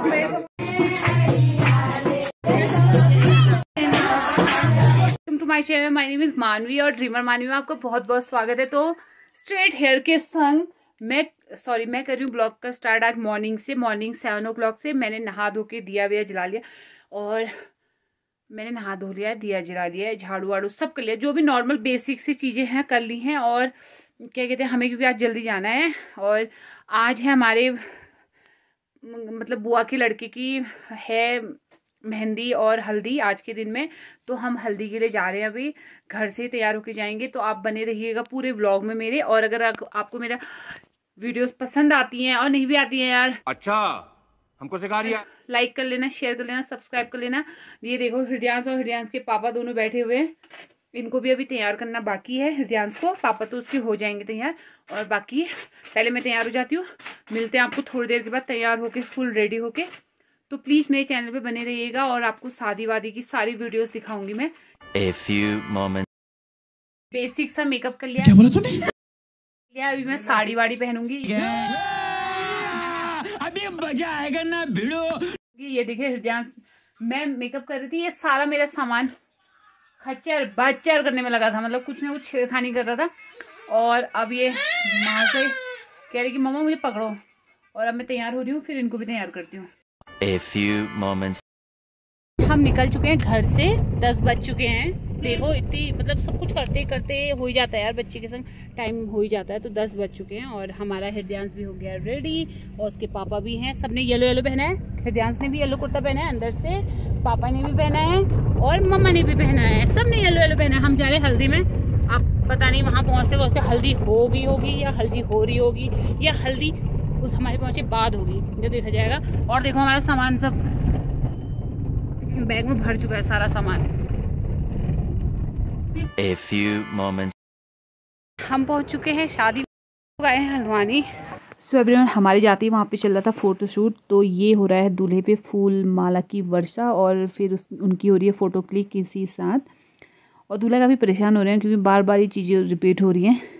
To my channel my name is Manvi और dreamer मानवी आपका बहुत बहुत स्वागत है। तो स्ट्रेट हेयर के संग मैं सॉरी मैं कर रही हूँ ब्लॉग का स्टार्ट आज मॉर्निंग से मॉर्निंग सेवन ओ क्लॉक से मैंने नहा धो के दिया विया जला लिया और मैंने नहा धो लिया, दिया जला लिया, झाड़ू वाड़ू सब कर लिया। जो भी नॉर्मल बेसिक सी चीज़ें हैं, कर ली हैं और क्या कहते हैं, हमें क्योंकि आज जल्दी जाना है और आज है हमारे मतलब बुआ की लड़की की है मेहंदी और हल्दी आज के दिन में तो हम हल्दी के लिए जा रहे हैं अभी। घर से तैयार होके जाएँगे तो आप बने रहिएगा पूरे ब्लॉग में मेरे। और अगर आ, आपको मेरा वीडियोस पसंद आती हैं और नहीं भी आती हैं यार अच्छा हमको सिखा दिया लाइक कर लेना शेयर कर लेना सब्सक्राइब कर लेना। ये देखो हृदयांश और हृदयांश के पापा दोनों बैठे हुए हैं। इनको भी अभी तैयार करना बाकी है हृदयांश को पापा तो उसके हो जाएँगे तैयार। और बाकी पहले मैं तैयार हो जाती हूँ। मिलते हैं आपको थोड़ी देर के बाद तैयार होके फुल रेडी होके। तो प्लीज़ मेरे चैनल पे बने रहिएगा और आपको शादी वादी की सारी वीडियोस दिखाऊँगी मैं। A few moments. बेसिक सा मेकअप कर लिया। क्या बोला तूने? लिया अभी मैं साड़ी वाड़ी पहनूँगी अभी मज़ा आएगा ना भिड़ो। ये देखिए हृदयांश मैं मेकअप कर रही थी ये सारा मेरा सामान खच्चर बच्चर करने में लगा था। मतलब कुछ ना कुछ छेड़खानी कर रहा था। और अब ये वहाँ से कह रही कि मम्मा मुझे पकड़ो। और अब मैं तैयार हो रही हूँ फिर इनको भी तैयार करती हूँ। A few moments. हम निकल चुके हैं घर से दस बज चुके हैं। देखो इतनी मतलब सब कुछ करते करते हो ही जाता है यार बच्चे के संग टाइम हो ही जाता है तो दस बज चुके हैं और हमारा हृदयांश भी हो गया रेडी और उसके पापा भी हैं। सबने येलो येलो पहना है। हृदयांश ने भी येलो कुर्ता पहना है अंदर से पापा ने भी पहना है और मम्मा ने भी पहना है। सबने येलो येलो पहना है। हम जा रहे हैं हल्दी में। अब पता नहीं वहाँ पहुँचते पहुँचते हल्दी हो गई होगी या हल्दी हो रही होगी या हल्दी उस हमारे पहुँचे बाद होगी जो देखा जाएगा। और देखो हमारा सामान सब बैग में भर चुका है सारा सामान। A few moments. हम पहुँच चुके हैं शादी गए हैं हल्द्वानी। सो एवरीवन हमारी जाती वहाँ पे चल रहा था फ़ोटो शूट तो ये हो रहा है दूल्हे पे फूल माला की वर्षा और फिर उस उनकी हो रही है फ़ोटो क्लिक किसी साथ। और दूल्हा काफ़ी परेशान हो रहे हैं क्योंकि बार बार ये चीज़ें रिपीट हो रही हैं।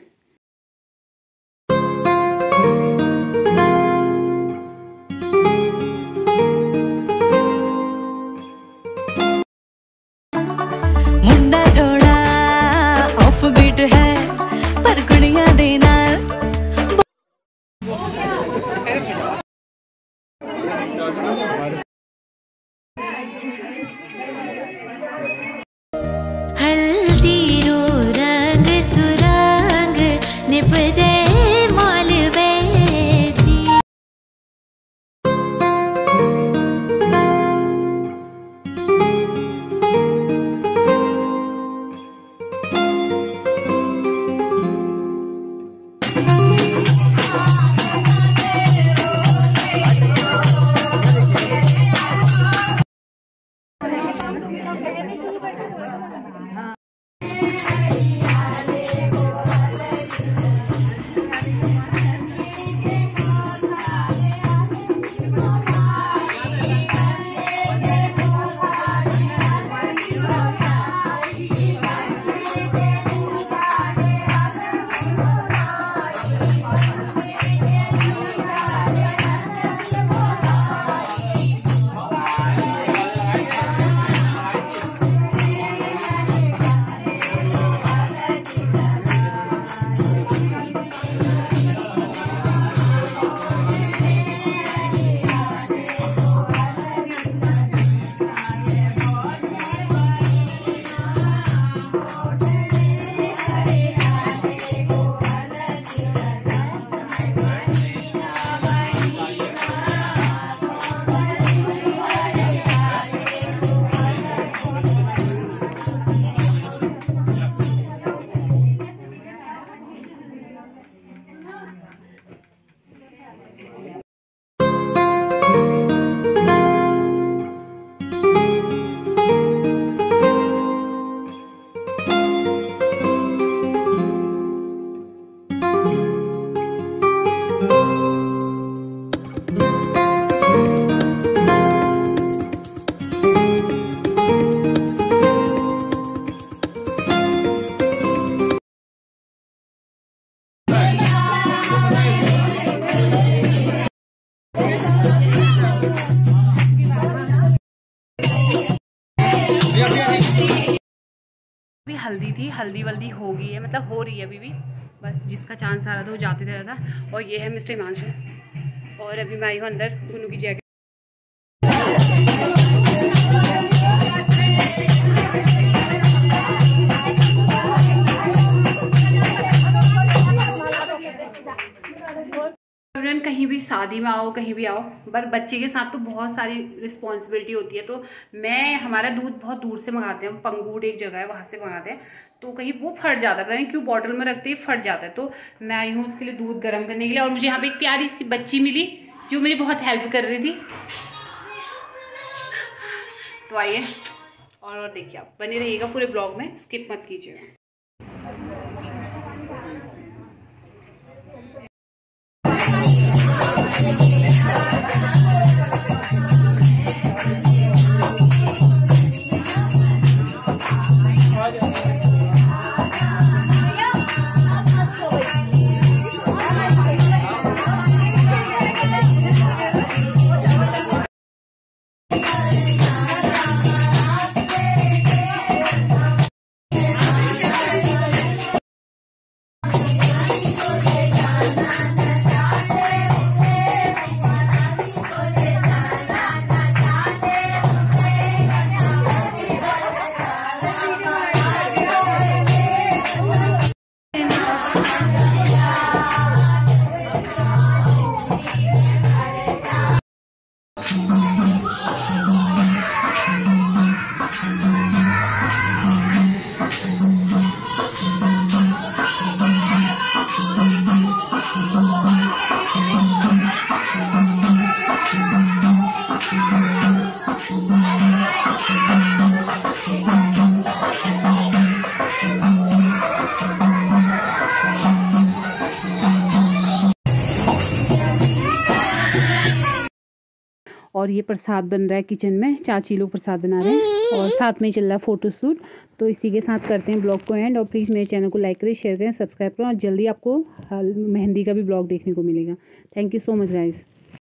हल्दी थी, हल्दी वल्दी हो गई है मतलब हो रही है अभी भी। बस जिसका चांस आ रहा था, वो जाते रहता था और ये है मिस्टर हिमांशु। और अभी मैं आई हूँ अंदर गुनू की जैकेट। कहीं भी शादी में आओ कहीं भी आओ पर बच्चे के साथ तो बहुत सारी रिस्पॉन्सिबिलिटी होती है तो मैं हमारा दूध बहुत दूर से मंगाते हैं हम पंगूट एक जगह है वहाँ से मंगाते हैं तो कहीं वो फट जाता है क्यों बॉटल में रखते ही फट जाता है तो मैं आई हूँ उसके लिए दूध गर्म करने के लिए और मुझे यहाँ पे एक प्यारी सी बच्ची मिली जो मेरी बहुत हेल्प कर रही थी। तो आइए और, और देखिए आप बने रहिएगा पूरे ब्लॉग में स्किप मत कीजिएगा। ハハハハ! और ये प्रसाद बन रहा है किचन में, चाची लोग प्रसाद बना रहे हैं और साथ में ही चल रहा है फ़ोटोशूट तो इसी के साथ करते हैं ब्लॉग को एंड और प्लीज़ मेरे चैनल को लाइक करें शेयर करें सब्सक्राइब करें और जल्दी आपको मेहंदी का भी ब्लॉग देखने को मिलेगा। Thank you so much guys